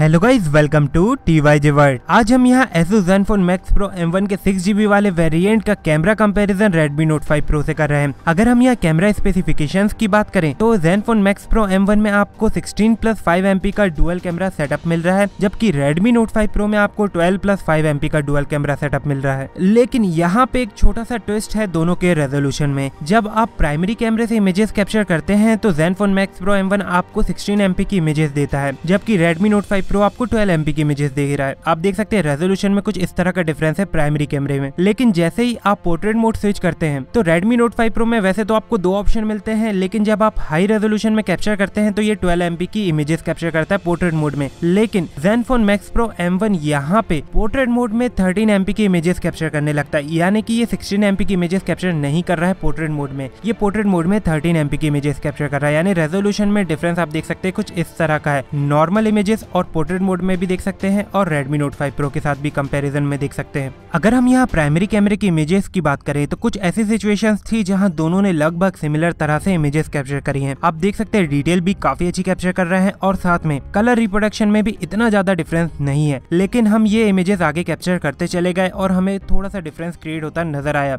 Hello guys welcome to T Y J world आज हम यहाँ Asus Zenfone Max Pro M1 के six GB वाले वेरिएंट का camera comparison Redmi Note 5 Pro से कर रहे हैं। अगर हम यहाँ कैमरा स्पेसिफिकेशंस की बात करें तो Zenfone Max Pro M1 में आपको 16 प्लस 5 MP का डुअल कैमरा सेटअप मिल रहा है, जबकि Redmi Note 5 Pro में आपको 12 प्लस 5 MP का डुअल कैमरा सेटअप मिल रहा है। लेकिन यहाँ पे एक छोटा सा ट्विस्ट है दोनों के रेजोल्यूशन में। जब आप प्राइमरी कैमरे से इमेजेस कैप्चर करते हैं तो Zenfone Max Pro M1 आपको 16 MP की इमेजेस देता है, जबकि रेडमी नोट 5 Pro आपको 12 MP की इमेजेस दे रहा है। आप देख सकते हैं रेजोल्यूशन में कुछ इस तरह का डिफरेंस है प्राइमरी कैमरे में। लेकिन जैसे ही आप पोर्ट्रेट मोड स्विच करते हैं तो रेडमी नोट फाइव प्रो में वैसे तो आपको दो ऑप्शन मिलते हैं, लेकिन जब आप हाई रेजोल्यूशन में कैप्चर करते हैं तो ये 12 MP की इमेजेस कैप्चर करता है पोर्ट्रेट मोड में। लेकिन Zenfone Max Pro M1 यहाँ पे पोर्ट्रेट मोड में 13 MP की इमेजेस कैप्चर करने लगता है। यानी कि ये 16 MP की इमेजेस कैप्चर नहीं कर रहा है पोर्ट्रेट मोड में। ये पोर्ट्रेट मोड में 13 MP की इमेजेस कैप्चर कर रहा है। यानी रेजोल्यूशन में डिफरेंस आप देख सकते हैं कुछ इस तरह का है। नॉर्मल इमेजेस और पोर्ट्रेट मोड में भी देख सकते हैं और Redmi Note 5 Pro के साथ भी कंपैरिजन में देख सकते हैं। अगर हम यहाँ प्राइमरी कैमरे की इमेजेस की बात करें तो कुछ ऐसी सिचुएशंस थी जहाँ दोनों ने लगभग सिमिलर तरह से इमेजेस कैप्चर करी हैं। आप देख सकते हैं डिटेल भी काफ़ी अच्छी कैप्चर कर रहे हैं और साथ में कलर रिप्रोडक्शन में भी इतना ज़्यादा डिफरेंस नहीं है। लेकिन हम ये इमेजेस आगे कैप्चर करते चले गए और हमें थोड़ा सा डिफरेंस क्रिएट होता नज़र आया।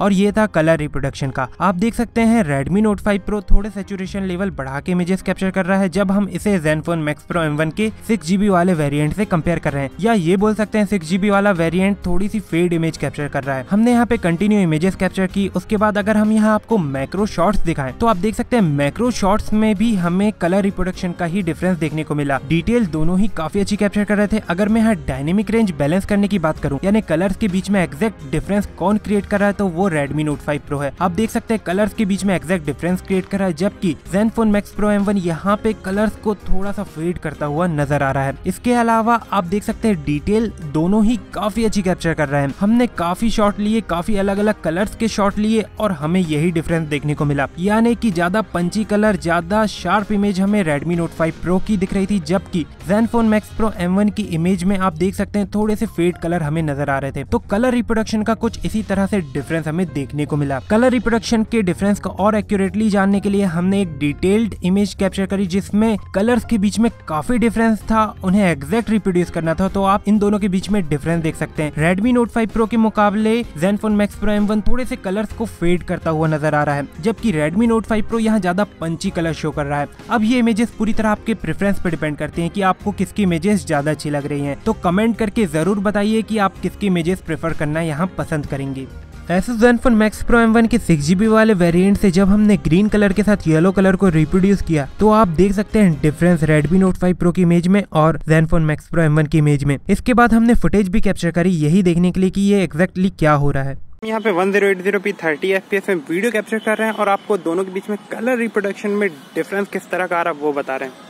और ये था कलर रिप्रोडक्शन का। आप देख सकते हैं Redmi Note 5 Pro थोड़े सेचुरेशन लेवल बढ़ा के इमेजेस कैप्चर कर रहा है, जब हम इसे Zenfone Max Pro M1 के 6GB वाले वेरिएंट से कंपेयर कर रहे हैं। या ये बोल सकते हैं 6GB वाला वेरिएंट थोड़ी सी फेड इमेज कैप्चर कर रहा है। हमने यहाँ पे कंटिन्यू इमेजेस कैप्चर की, उसके बाद अगर हम यहाँ आपको मैक्रो शॉर्ट्स दिखाएँ तो आप देख सकते हैं मैक्रो शॉर्ट्स में भी हमें कलर रिप्रोडक्शन का ही डिफरेंस देखने को मिला। डिटेल दोनों ही काफ़ी अच्छी कैप्चर कर रहे थे। अगर मैं यहाँ डायनेमिक रेंज बैलेंस करने की बात करूँ, यानी कलर्स के बीच में एग्जैक्ट डिफरेंस कौन क्रिएट कर रहा है तो वो Redmi Note 5 Pro है। आप देख सकते हैं कलर्स के बीच में एग्जैक्ट डिफरेंस क्रिएट कर रहा है, जबकि Zenfone Max Pro M1 यहाँ पे कलर्स को थोड़ा सा फेड करता हुआ नज़र आ रहा है। इसके अलावा आप देख सकते हैं डिटेल दोनों ही काफ़ी अच्छी कैप्चर कर रहे हैं। हमने काफ़ी शॉट लिए, काफ़ी अलग अलग कलर्स के शॉट लिए और हमें यही डिफरेंस देखने को मिला। यानी कि ज़्यादा पंची कलर ज़्यादा शार्प इमेज हमें Redmi Note 5 Pro की दिख रही थी, जबकि Zenfone Max Pro M1 की इमेज में आप देख सकते हैं थोड़े से फेड कलर हमें नज़र आ रहे थे। तो कलर रिप्रोडक्शन का कुछ इसी तरह से डिफरेंस हमें देखने को मिला। कलर रिप्रोडक्शन के डिफरेंस को और एक्यूरेटली जानने के लिए हमने एक डिटेल्ड इमेज कैप्चर करी, जिसमें कलर्स के बीच में काफ़ी डिफरेंस था, उन्हें एग्जैक्ट रिप्रोड्यूस करना था। तो आप इन दोनों के बीच में डिफरेंस देख सकते हैं। Redmi Note 5 Pro के मुकाबले Zenfone Max Pro M1 थोड़े से कलर्स को फेड करता हुआ नज़र आ रहा है, जबकि Redmi Note 5 Pro यहाँ ज़्यादा पंची कलर शो कर रहा है। अब ये इमेजेस पूरी तरह आपके प्रेफरेंस पे डिपेंड करते हैं कि आपको किसकी इमेजेस ज़्यादा अच्छी लग रही हैं। तो कमेंट करके ज़रूर बताइए कि आप किसकी इमेजेस प्रेफर करना यहाँ पसंद करेंगे। ऐसे Zenfone Max Pro M1 के सिक्स 6GB वाले वेरिएंट से जब हमने ग्रीन कलर के साथ येलो कलर को रिप्रोड्यूस किया तो आप देख सकते हैं डिफरेंस Redmi Note 5 Pro की इमेज में और Zenfone Max Pro M1 की इमेज में। इसके बाद हमने फुटेज भी कैप्चर करी, यही देखने के लिए कि ये एग्जैक्टली क्या हो रहा है। यहाँ पे 1080p 30 fps में वीडियो कैप्चर कर रहे हैं और आपको दोनों के बीच में कलर रिप्रोडक्शन में डिफरेंस किस तरह का आ रहा है वो बता रहे हैं।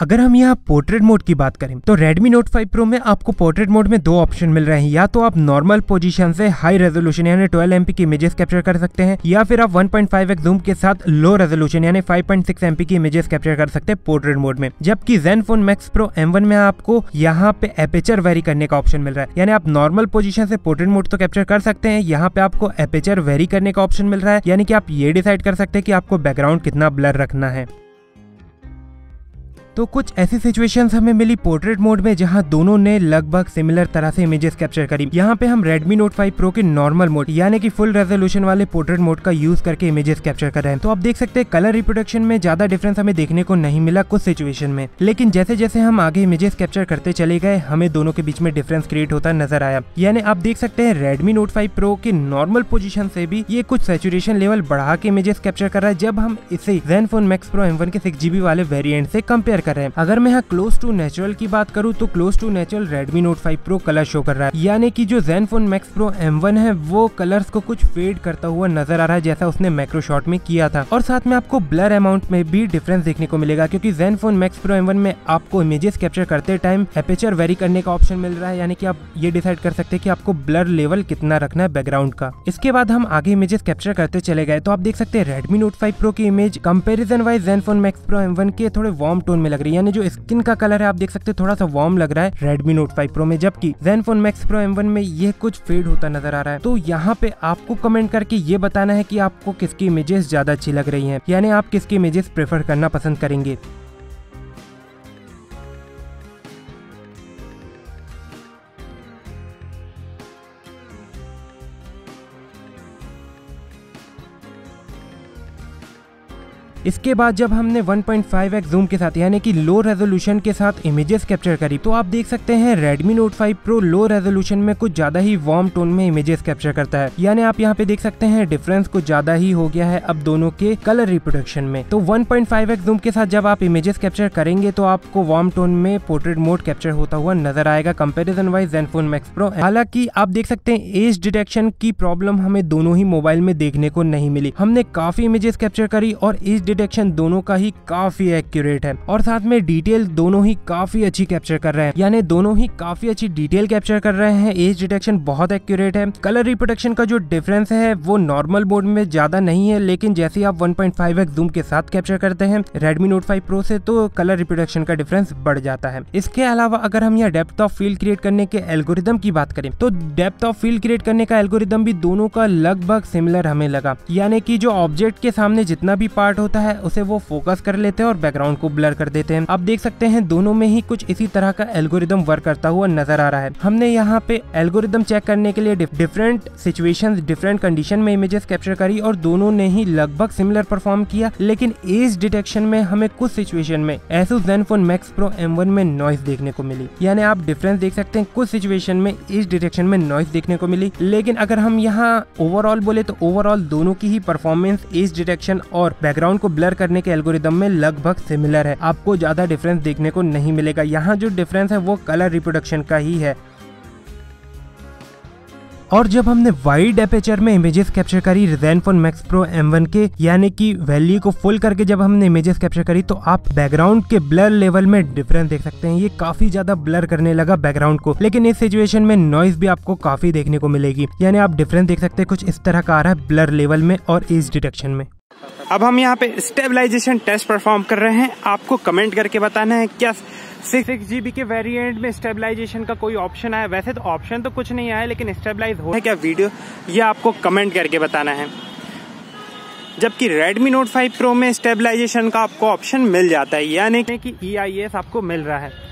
अगर हम यहाँ पोर्ट्रेट मोड की बात करें तो Redmi Note 5 Pro में आपको पोर्ट्रेट मोड में दो ऑप्शन मिल रहे हैं। या तो आप नॉर्मल पोजीशन से हाई रेजोल्यूशन यानी 12 MP की इमेजेस कैप्चर कर सकते हैं, या फिर आप 1.5x जूम के साथ लो रेजोल्यूशन यानी 5.6 MP की इमेजेस कैप्चर कर सकते हैं पोर्ट्रेट मोड में। जबकि जेन Zenfone Max Pro M1 में आपको यहाँ पे एपेचर वेरी करने का ऑप्शन मिल रहा है। यानी आप नॉर्मल पोजिशन से पोर्ट्रेट मोड तो कैप्चर कर सकते हैं, यहाँ पे आपको एपेचर वेरी करने का ऑप्शन मिल रहा है। यानी कि आप ये डिसाइड कर सकते हैं कि आपको बैकग्राउंड कितना ब्लर रखना है। तो कुछ ऐसी सिचुएशंस हमें मिली पोर्ट्रेट मोड में जहाँ दोनों ने लगभग सिमिलर तरह से इमेजेस कैप्चर करी। यहाँ पे हम Redmi Note 5 Pro के नॉर्मल मोड यानी कि फुल रेजोल्यूशन वाले पोर्ट्रेट मोड का यूज़ करके इमेजेस कैप्चर कर रहे हैं। तो आप देख सकते हैं कलर रिप्रोडक्शन में ज़्यादा डिफरेंस हमें देखने को नहीं मिला कुछ सिचुएशन में। लेकिन जैसे जैसे हम आगे इमेजेस कैप्चर करते चले गए, हमें दोनों के बीच में डिफरेंस क्रिएट होता नज़र आया। यानी आप देख सकते हैं रेडमी नोट फाइव प्रो के नॉर्मल पोजिशन से भी ये कुछ सेचुरेशन लेवल बढ़ा के इमेजेस कैप्चर कर रहा है, जब हम इसे Zenfone Max Pro M1 के 6GB वाले वेरियंट से कंपेयर कर रहे हैं। अगर मैं यहाँ क्लोज टू नेचुरल की बात करूँ तो close to natural Redmi note five pro colour show कर रहा है। यानी कि जो जेनफोन मैक्स प्रो एम है, वो कलर्स को कुछ फेड करता हुआ नज़र आ रहा है, जैसा उसने मैक्रो शॉट में किया था। और साथ में आपको ब्लर अमाउंट में भी डिफरेंस देखने को मिलेगा, क्योंकि जेनफोन मैक्स प्रो एम में आपको इमेजेस कैप्चर करते टाइम एपेचर वेरी करने का ऑप्शन मिल रहा है। यानी कि आप ये डिसाइड कर सकते हैं कि आपको ब्लर लेवल कितना रखना है बैकग्राउंड का। इसके बाद हम आगे इमेजेस कैप्चर करते चले गए तो आप देख सकते हैं रेडमी नोट फाइव प्रो की image comparison wise Zenfone max pro M के थोड़े वार्म टोन में लग रही है। यानी जो स्किन का कलर है, आप देख सकते हैं, थोड़ा सा वार्म लग रहा है रेडमी नोट फाइव प्रो में, जबकि जेनफोन मैक्स प्रो एम में ये कुछ फेड होता नज़र आ रहा है। तो यहाँ पे आपको कमेंट करके ये बताना है कि आपको किसकी इमेजेस ज़्यादा अच्छी लग रही है। यानी आप किसकी इमेजेस प्रेफर करना पसंद करेंगे। इसके बाद जब हमने 1.5x जूम के साथ, यानी कि लो रेजोल्यूशन के साथ इमेजेस कैप्चर करी तो आप देख सकते हैं Redmi Note 5 Pro लो रेजोल्यूशन में कुछ ज़्यादा ही वार्म टोन में इमेजेस कैप्चर करता है। यानी आप यहाँ पे देख सकते हैं डिफरेंस कुछ ज़्यादा ही हो गया है अब दोनों के कलर रिप्रोडक्शन में। तो 1.5x जूम के साथ जब आप इमेजेस कैप्चर करेंगे तो आपको वार्म टोन में पोर्ट्रेट मोड कैप्चर होता हुआ नज़र आएगा comparison wise Zenfone max pro हालाँकि आप देख सकते हैं एज डिटेक्शन की प्रॉब्लम हमें दोनों ही मोबाइल में देखने को नहीं मिली। हमने काफ़ी इमेजेस कैप्चर करी और एज डिटेक्शन दोनों का ही काफ़ी एक्यूरेट है। और साथ में डिटेल दोनों ही काफ़ी अच्छी कैप्चर कर रहे हैं। यानी दोनों ही काफ़ी अच्छी डिटेल कैप्चर कर रहे हैं। एज डिटेक्शन बहुत एक्यूरेट है। कलर रिप्रोडक्शन का जो डिफरेंस है, वो नॉर्मल मोड में ज़्यादा नहीं है, लेकिन जैसे आप 1.5x जूम के साथ कैप्चर करते हैं, Redmi Note 5 Pro से तो कलर रिप्रोडक्शन का डिफरेंस बढ़ जाता है। इसके अलावा अगर हम यहाँ डेप्थ ऑफ़ फ़ील्ड क्रिएट करने के एल्गोरिदम की बात करें तो डेप्थ ऑफ़ फ़ील्ड क्रिएट करने का एल्गोरिदम भी दोनों का लगभग सिमिलर हमें लगा। यानी कि जो ऑब्जेक्ट के सामने जितना भी पार्ट होता है, उसे वो फोकस कर लेते हैं और बैकग्राउंड को ब्लर कर देते हैं। आप देख सकते हैं, दोनों में ही कुछ इसी तरह का एल्गोरिदम वर्क करता हुआ नज़र आ रहा है। हमने यहाँ पे एल्गोरिदम चेक करने के लिए डिफरेंट सिचुएशन डिफरेंट कंडीशन में इमेजेस कैप्चर करी और दोनों ने ही लगभग सिमिलर परफॉर्म किया, लेकिन एज डिटेक्शन में हमें कुछ सिचुएशन में Asus Zenfone max pro M में नॉइस देखने को मिली। यानी आप डिफरेंस देख सकते हैं, कुछ सिचुएशन में एज डिटेक्शन में नॉइस देखने को मिली, लेकिन अगर हम यहाँ ओवरऑल बोले तो ओवरऑल दोनों की ही परफॉर्मेंस एज डिटेक्शन और बैकग्राउंड को ब्लर करने के एल्गोरिदम में लगभग सिमिलर है। आपको ज़्यादा डिफरेंस देखने को नहीं मिलेगा। यहाँ जो डिफरेंस है, वो कलर रिप्रोडक्शन का ही है। और जब हमने वाइड एपेचर में इमेजेस कैप्चर करी Zenfone Max Pro M1 के, यानी कि वैल्यू को फुल करके जब हमने इमेजेस कैप्चर करी तो आप बैकग्राउंड के ब्लर लेवल में डिफरेंस देख सकते हैं। ये काफ़ी ज़्यादा ब्लर करने लगा बैकग्राउंड को। लेकिन इस सिचुएशन में नॉइज़ भी आपको काफ़ी देखने को मिलेगी। यानी आप डिफरेंस देख सकते हैं, कुछ इस तरह का आ रहा है ब्लर लेवल में और एज डिटेक्शन में। अब हम यहाँ पे स्टेबलाइजेशन टेस्ट परफॉर्म कर रहे हैं। आपको कमेंट करके बताना है क्या सिक्स सिक्स जीबी के वेरिएंट में स्टेबलाइजेशन का कोई ऑप्शन आया? वैसे तो ऑप्शन तो कुछ नहीं आया, लेकिन स्टेबलाइज हो है। क्या वीडियो ये आपको कमेंट करके बताना है। जबकि Redmi Note 5 Pro में स्टेबलाइजेशन का आपको ऑप्शन मिल जाता है। यानी कि ई e आपको मिल रहा है।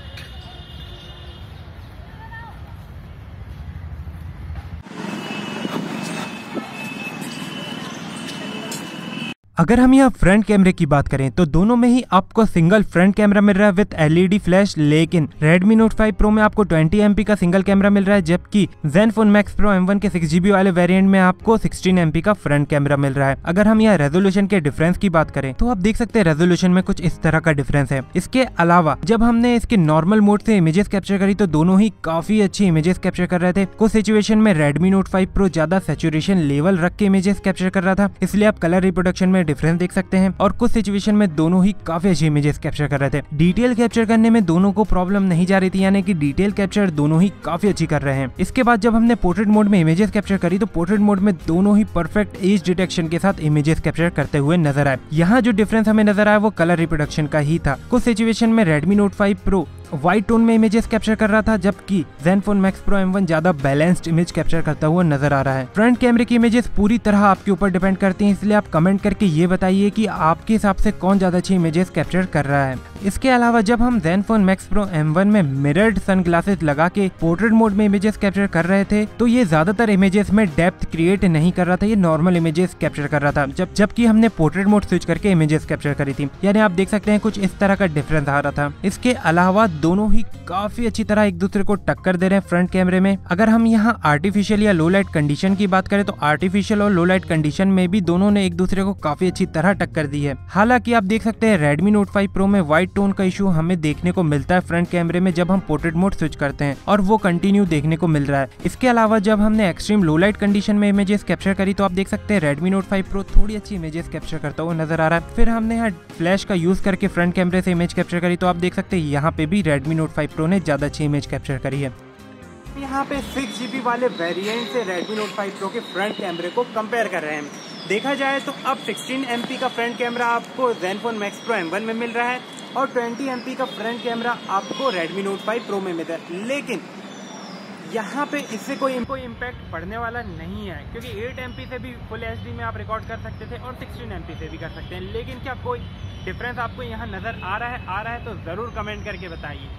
अगर हम यहाँ फ्रंट कैमरे की बात करें तो दोनों में ही आपको सिंगल फ्रंट कैमरा मिल रहा है विद एलईडी फ्लैश लेकिन Redmi Note 5 Pro में आपको 20 एमपी का सिंगल कैमरा मिल रहा है, जबकि Zenfone Max Pro M1 के 6GB वाले वेरिएंट में आपको 16 एमपी का फ्रंट कैमरा मिल रहा है। अगर हम यहाँ रेजोल्यूशन के डिफरेंस की बात करें तो आप देख सकते हैं रेजोल्यूशन में कुछ इस तरह का डिफरेंस है। इसके अलावा, जब हमने इसके नॉर्मल मोड से इमेजेस कैप्चर करी तो दोनों ही काफ़ी अच्छी इमेजेस कैप्चर कर रहे थे। कुछ सिचुएशन में रेडमी नोट फाइव प्रो ज़्यादा सेचुरेशन लेवल रख के इमेजेस कैप्चर कर रहा था, इसलिए आप कलर रिप्रोडक्शन में डिफरेंस देख सकते हैं। और कुछ सिचुएशन में दोनों ही काफ़ी अच्छी इमेजेस कैप्चर कर रहे थे। डिटेल कैप्चर करने में दोनों को प्रॉब्लम नहीं जा रही थी, यानी कि डिटेल कैप्चर दोनों ही काफ़ी अच्छी कर रहे हैं। इसके बाद जब हमने पोर्ट्रेट मोड में इमेजेस कैप्चर करी तो पोर्ट्रेट मोड में दोनों ही परफेक्ट एज डिटेक्शन के साथ इमेजेस कैप्चर करते हुए नज़र आए। यहाँ जो डिफरेंस हमें नज़र आया, वो कलर रिप्रोडक्शन का ही था। कुछ सिचुएशन में Redmi note five pro white tone में इमेजेस कैप्चर कर रहा था, जबकि जेनफोन मैक्स प्रो एम ज़्यादा बैलेंस्ड इमेज कैप्चर करता हुआ नज़र आ रहा है। फ्रंट कैमरे की इमेजेस पूरी तरह आपके ऊपर डिपेंड करती हैं, इसलिए आप कमेंट करके ये बताइए कि आपके हिसाब से कौन ज़्यादा अच्छी इमेजेस कैप्चर कर रहा है। इसके अलावा जब हम Zenfone Max Pro M1 में मिरर्ड सन लगा के पोर्ट्रेट मोड में इमेजेस कैप्चर कर रहे थे तो ये ज़्यादातर इमेजेस में डेप्थ क्रिएट नहीं कर रहा था, ये नॉर्मल इमेजेस कैप्चर कर रहा था। जब, जबकि हमने पोर्ट्रेट मोड स्विच करके इमेजेस कैप्चर करी थी, यानी आप देख सकते हैं कुछ इस तरह का डिफरेंस आ रहा था। इसके अलावा दोनों ही काफ़ी अच्छी तरह एक दूसरे को टक्कर दे रहे हैं फ्रंट कैमरे में। अगर हम यहाँ आर्टिफिशियल या लो लाइट कंडीशन की बात करें तो आर्टिफिशियल और लो लाइट कंडीशन में भी दोनों ने एक दूसरे को काफ़ी अच्छी तरह टक्कर दी है। हालाँकि आप देख सकते हैं रेडमी नोट फाइव प्रो में व्हाइट टोन का इशू हमें देखने को मिलता है फ्रंट कैमरे में जब हम पोर्ट्रेट मोड स्विच करते हैं और वो कंटिन्यू देखने को मिल रहा है। इसके अलावा जब हमने एक्सट्रीम लो लाइट कंडीशन में इमेजेस कैप्चर करी तो आप देख सकते हैं रेडमी नोट फाइव प्रो थोड़ी अच्छी इमेजेस कैप्चर करता हुआ नज़र आ रहा है। फिर हमने यहाँ फ्लैश का यूज़ करके फ्रंट कैमरे से इमेज कैप्चर करी तो आप देख सकते हैं यहाँ पे भी रेडमी नोट फाइव प्रो ने ज़्यादा अच्छी इमेज कैप्चर करी है। यहाँ पे सिक्स जीबी वाले वेरिएंट से Redmi Note 5 Pro के फ्रंट कैमरे को कंपेयर कर रहे हैं। देखा जाए तो अब 16 MP का फ्रंट कैमरा आपको Zenfone Max Pro M1 में मिल रहा है। और 20 MP का फ्रंट कैमरा आपको Redmi Note 5 Pro में मिलता है। लेकिन यहाँ पे इससे कोई कोई इम्पैक्ट पड़ने वाला नहीं है, क्योंकि 8 MP से भी फुल एच में आप रिकॉर्ड कर सकते थे और 16 MP से भी कर सकते हैं। लेकिन क्या कोई डिफरेंस आपको यहाँ नज़र आ रहा है? आ रहा है तो ज़रूर कमेंट करके बताइए।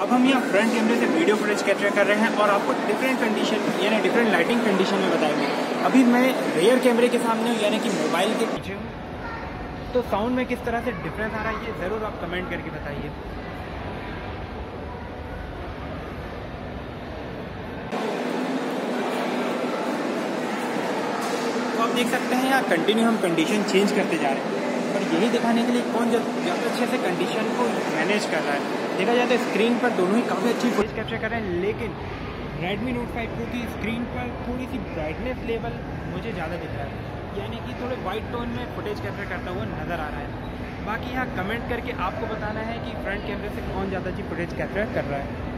अब हम यहाँ फ्रंट कैमरे से वीडियो फुटेज कैप्चर कर रहे हैं और आपको डिफरेंट कंडीशन यानी डिफरेंट लाइटिंग कंडीशन में बताएँगे। अभी मैं रेयर कैमरे के सामने हूँ, यानी कि मोबाइल के पीछे हूँ। तो साउंड में किस तरह से डिफरेंस आ रहा है, ये ज़रूर आप कमेंट करके बताइए। तो आप देख सकते हैं, यहाँ कंटिन्यू हम कंडीशन चेंज करते जा रहे हैं। यही दिखाने के लिए कौन ज़्यादा अच्छे से कंडीशन को मैनेज कर रहा है। देखा जाए तो स्क्रीन पर दोनों ही काफ़ी अच्छी फुटेज कैप्चर कर रहे हैं, लेकिन Redmi Note 5 Pro की स्क्रीन पर थोड़ी सी ब्राइटनेस लेवल मुझे ज़्यादा दिख रहा है। यानी कि थोड़े वाइट टोन में फुटेज कैप्चर करता हुआ नज़र आ रहा है। बाकी यहाँ कमेंट करके आपको बताना है कि फ्रंट कैमरे से कौन ज़्यादा अच्छी फुटेज कैप्चर कर रहा है।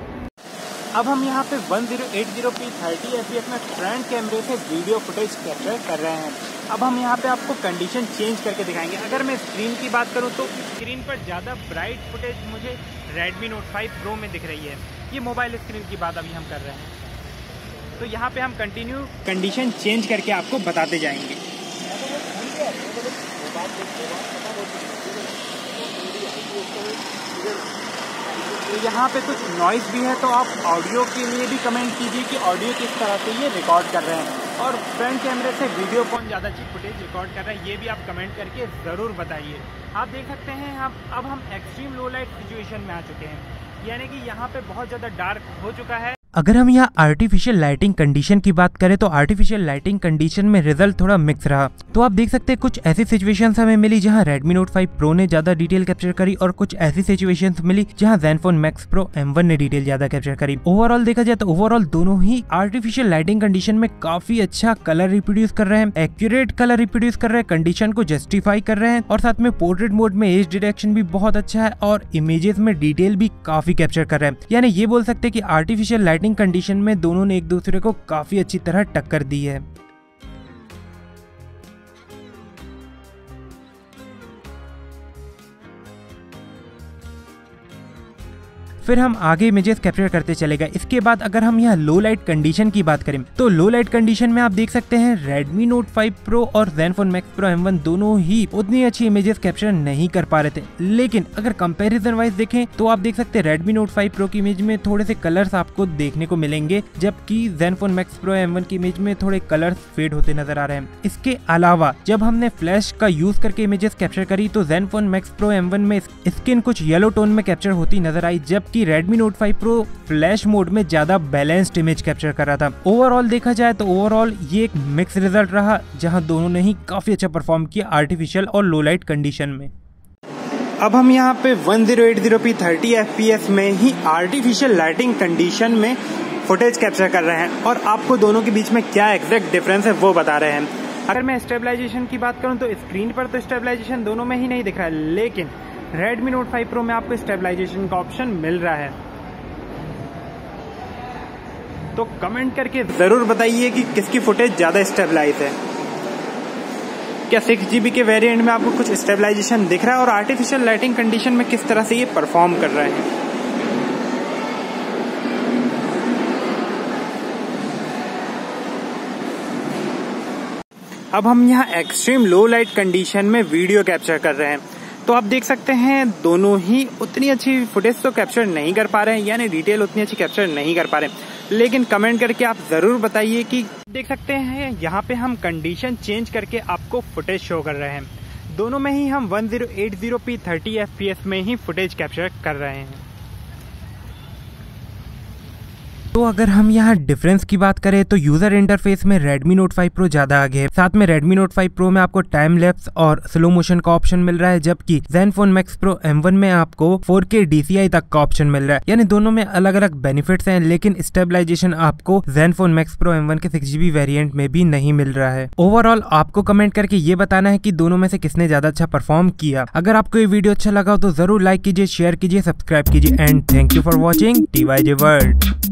अब हम यहाँ पे 1080p 30fps में फ्रंट कैमरे से वीडियो फुटेज कैप्चर कर रहे हैं। अब हम यहाँ पे आपको कंडीशन चेंज करके दिखाएँगे। अगर मैं स्क्रीन की बात करूँ तो स्क्रीन पर ज़्यादा ब्राइट फुटेज मुझे Redmi Note 5 Pro में दिख रही है। ये मोबाइल स्क्रीन की बात अभी हम कर रहे हैं। तो यहाँ पे हम कंटिन्यू कंडीशन चेंज करके आपको बताते जाएँगे। यहाँ पे कुछ नॉइज़ भी है तो आप ऑडियो के लिए भी कमेंट कीजिए कि ऑडियो किस तरह से ये रिकॉर्ड कर रहे हैं। और फ्रंट कैमरे से वीडियो कौन ज़्यादा अच्छी फुटेज रिकॉर्ड कर रहा है, ये भी आप कमेंट करके ज़रूर बताइए। आप देख सकते हैं, हम, अब हम एक्सट्रीम लो लाइट सिचुएशन में आ चुके हैं। यानी कि यहाँ पे बहुत ज़्यादा डार्क हो चुका है। अगर हम यहाँ आर्टिफिशियल लाइटिंग कंडीशन की बात करें तो आर्टिफिशियल लाइटिंग कंडीशन में रिज़ल्ट थोड़ा मिक्स रहा। तो आप देख सकते हैं, कुछ ऐसी सिचुएशंस हमें मिली जहाँ Redmi Note 5 Pro ने ज़्यादा डिटेल कैप्चर करी और कुछ ऐसी सिचुएशंस मिली जहाँ Zenfone Max Pro M1 ने डिटेल ज़्यादा कैप्चर करी। ओवरऑल देखा जाए तो ओवरऑल दोनों ही आर्टिफिशियल लाइटिंग कंडीशन में काफ़ी अच्छा कलर रिप्रोड्यूस कर रहे हैं एक्यूरेट कलर रिप्रोड्यूस कर रहे हैं कंडीशन को जस्टिफाई कर रहे हैं और साथ में पोर्ट्रेट मोड में एज डिटेक्शन भी बहुत अच्छा है और इमेजेस में डिटेल भी काफ़ी कैप्चर कर रहे हैं। यानी ये बोल सकते हैं कि आर्टिफिशियल लाइटिंग कंडीशन में दोनों ने एक दूसरे को काफ़ी अच्छी तरह टक्कर दी है। फिर हम आगे इमेजेस कैप्चर करते चले गए। इसके बाद अगर हम यहाँ लो लाइट कंडीशन की बात करें तो लो लाइट कंडीशन में आप देख सकते हैं Redmi Note 5 Pro और Zenfone Max Pro M1 दोनों ही उतनी अच्छी इमेजेस कैप्चर नहीं कर पा रहे थे। लेकिन अगर कंपैरिजन वाइज देखें तो आप देख सकते हैं Redmi Note 5 Pro की इमेज में थोड़े से कलर्स आपको देखने को मिलेंगे, जबकि Zenfone Max Pro M1 की इमेज में थोड़े कलर्स फेड होते नज़र आ रहे हैं। इसके अलावा, जब हमने फ्लैश का यूज़ करके इमेजेस कैप्चर करी तो Zenfone Max Pro M1 में स्किन कुछ येलो टोन में कैप्चर होती नज़र आई, जबकि कि Redmi Note 5 Pro flash mode में ज़्यादा बैलेंस्ड इमेज कैप्चर कर रहा था। ओवरऑल देखा जाए तो ओवरऑल ये एक मिक्स रिज़ल्ट रहा, जहाँ दोनों ने ही काफ़ी अच्छा परफॉर्म किया आर्टिफिशियल और लो लाइट कंडीशन में। अब हम यहाँ पे 1080p 30 fps में ही आर्टिफिशियल लाइटिंग कंडीशन में फुटेज कैप्चर कर रहे हैं। और आपको दोनों के बीच में क्या एग्जैक्ट डिफरेंस है, वो बता रहे हैं। अगर मैं स्टेबलाइजेशन की बात करूँ तो स्क्रीन पर तो स्टेबलाइजेशन दोनों में ही नहीं दिख रहा है लेकिन Redmi Note 5 Pro में आपको स्टेबलाइजेशन का ऑप्शन मिल रहा है। तो कमेंट करके ज़रूर बताइए कि किसकी फुटेज ज़्यादा स्टेबलाइज है। क्या सिक्स जीबी के वेरिएंट में आपको कुछ स्टेबलाइजेशन दिख रहा है और आर्टिफिशियल लाइटिंग कंडीशन में किस तरह से ये परफॉर्म कर रहे हैं? अब हम यहाँ एक्सट्रीम लो लाइट कंडीशन में वीडियो कैप्चर कर रहे हैं। तो आप देख सकते हैं, दोनों ही उतनी अच्छी फुटेज तो कैप्चर नहीं कर पा रहे हैं, यानी डिटेल उतनी अच्छी कैप्चर नहीं कर पा रहे लेकिन कमेंट करके आप ज़रूर बताइए कि देख सकते हैं, यहाँ पे हम कंडीशन चेंज करके आपको फुटेज शो कर रहे हैं। दोनों में ही हम 1080p 30 fps में ही फुटेज कैप्चर कर रहे हैं। तो अगर हम यहाँ डिफरेंस की बात करें तो यूज़र इंटरफेस में Redmi Note 5 Pro ज़्यादा आगे है। साथ में Redmi Note 5 Pro में आपको टाइम लैप्स और स्लो मोशन का ऑप्शन मिल रहा है, जबकि Zenfone Max Pro M1 में आपको 4K DCI तक का ऑप्शन मिल रहा है। यानी दोनों में अलग अलग बेनिफिट्स हैं, लेकिन स्टेबलाइजेशन आपको Zenfone Max Pro M1 के सिक्स जीबी वेरियंट में भी नहीं मिल रहा है। ओवरऑल आपको कमेंट करके ये बताना है की दोनों में से किसने ज़्यादा अच्छा परफॉर्म किया। अगर आपको ये वीडियो अच्छा लगा तो ज़रूर लाइक कीजिए शेयर कीजिए सब्सक्राइब कीजिए and thank you for watching T Y J world